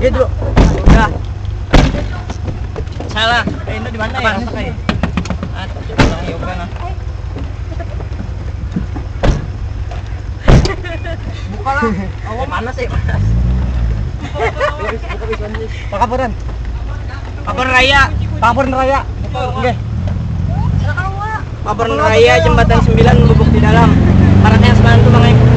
Gitu. Udah. Salah. Eh, itu di mana ya? Apa kayak? Ah, na. Buka lah. Awas panas eh, panas. Pakapuran. Raya. Pakapuran raya. Oke. Kabar raya jembatan 9 bubuk di dalam. Parat yang sebantu Bang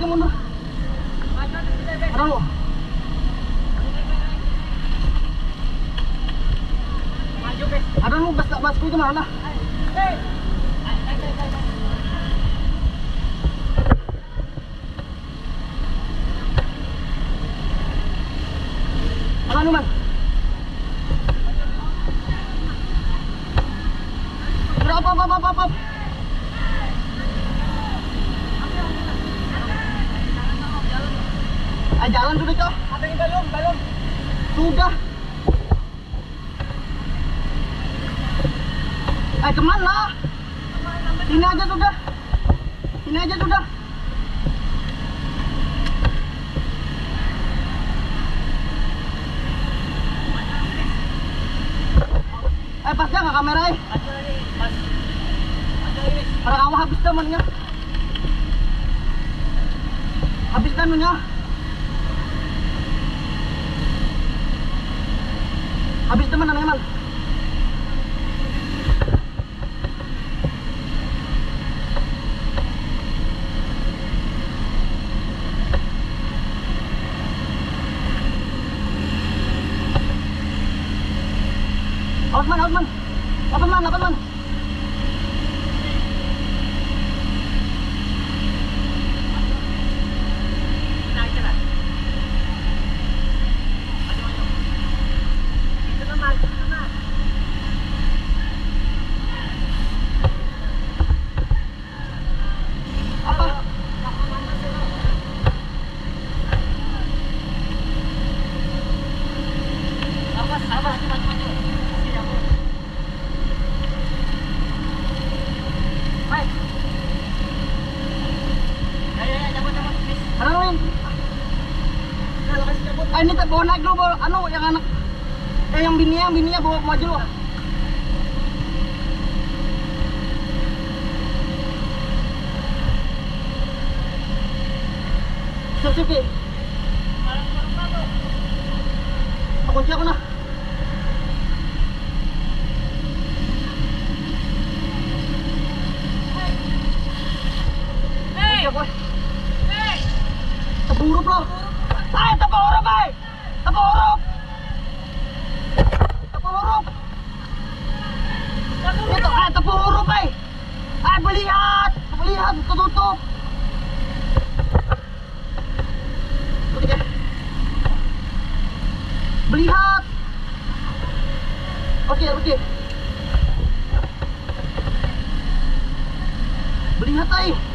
¿Cómo? eh pasnya nggak kamera eh Pas. Pas. habis temennya habis temennya, habis temen namanya mal anu yang anak eh yang bininya bininya bawa maju lo Sipi. Aku kunci aku nah. Beli aih.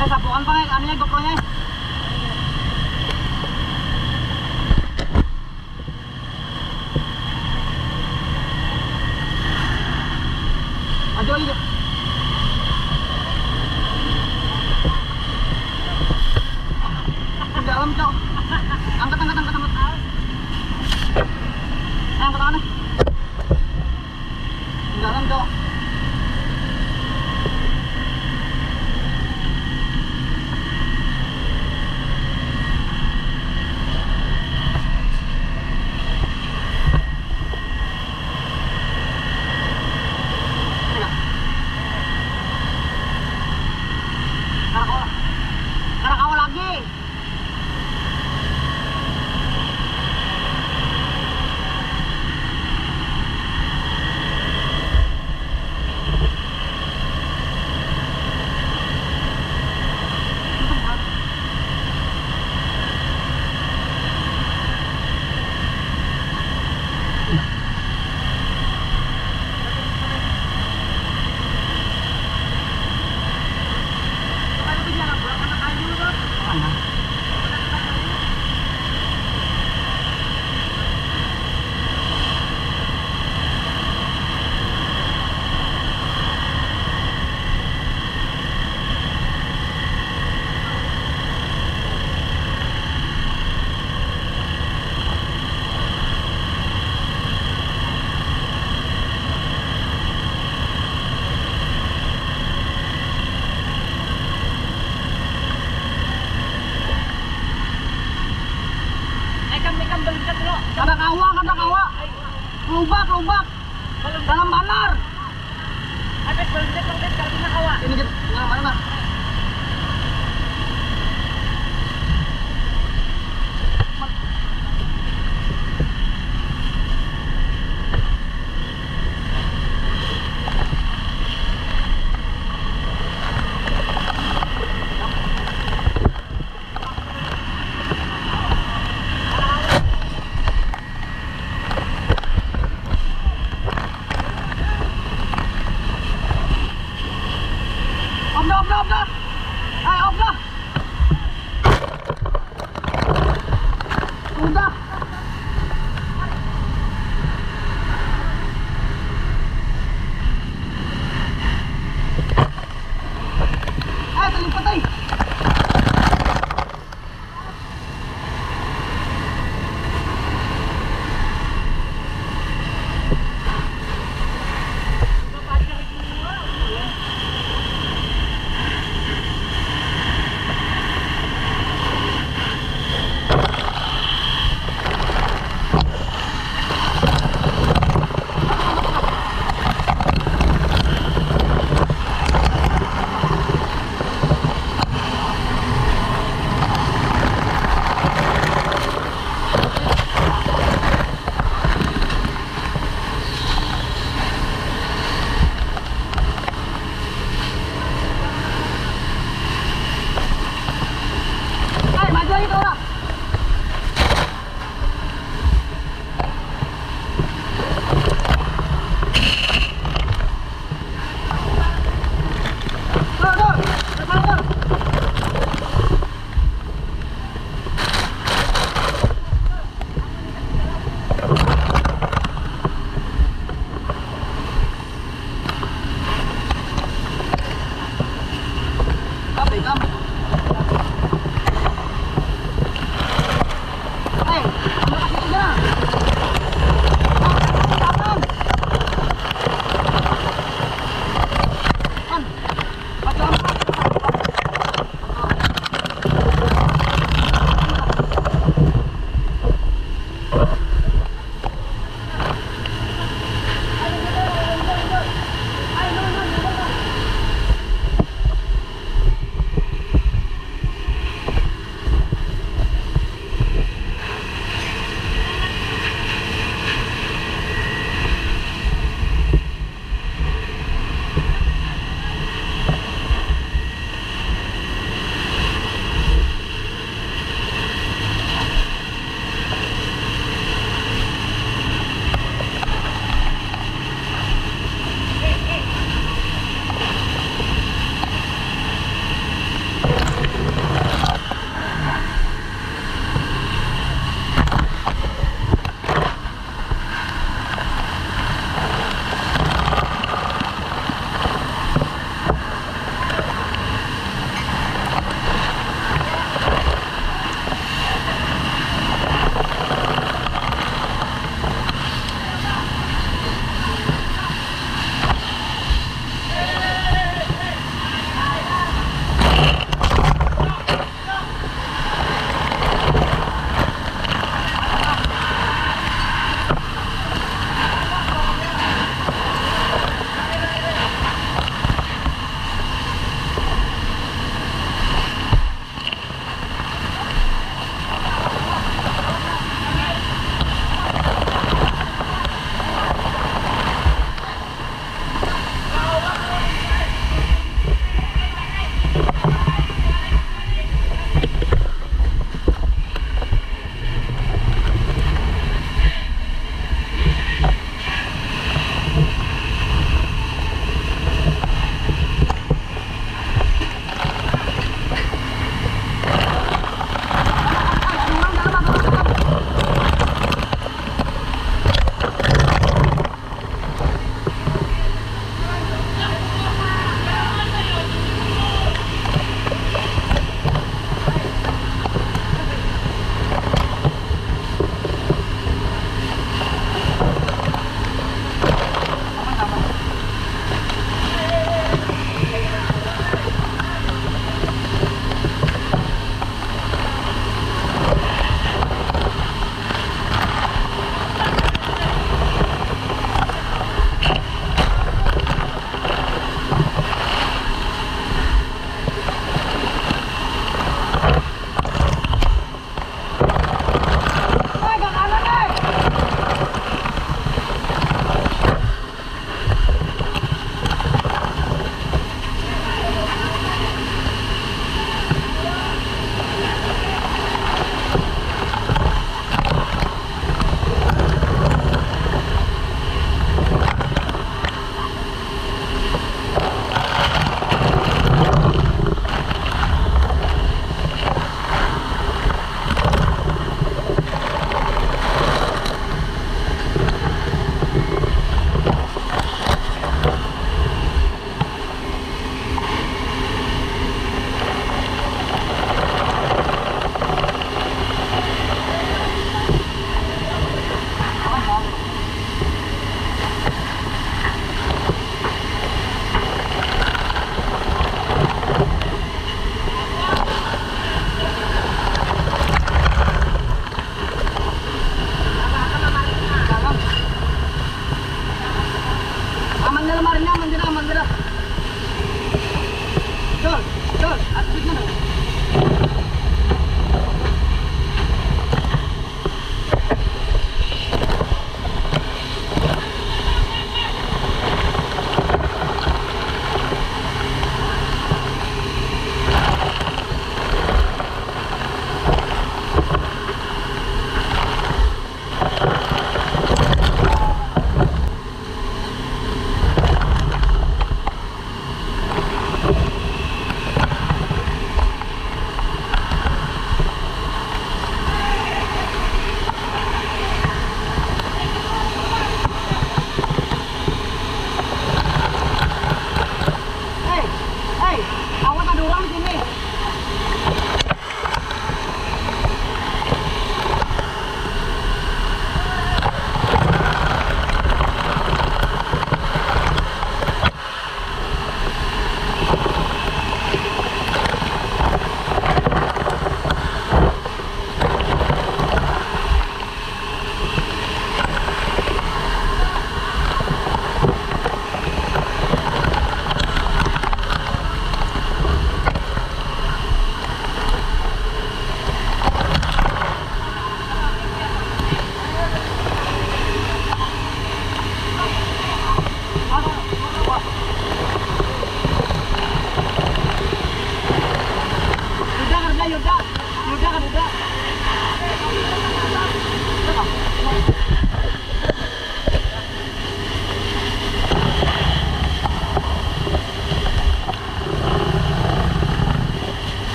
Eh, sapukan pa nga, ano yan, GoPro niya.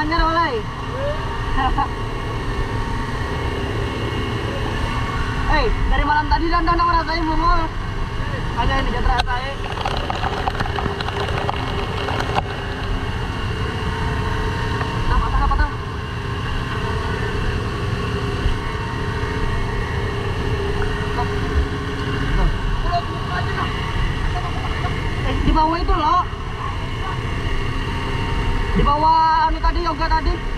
melanggar oleh Hei, dari malam tadi dan dan orang rasanya mongol. Agak ini jatah saya. Abby?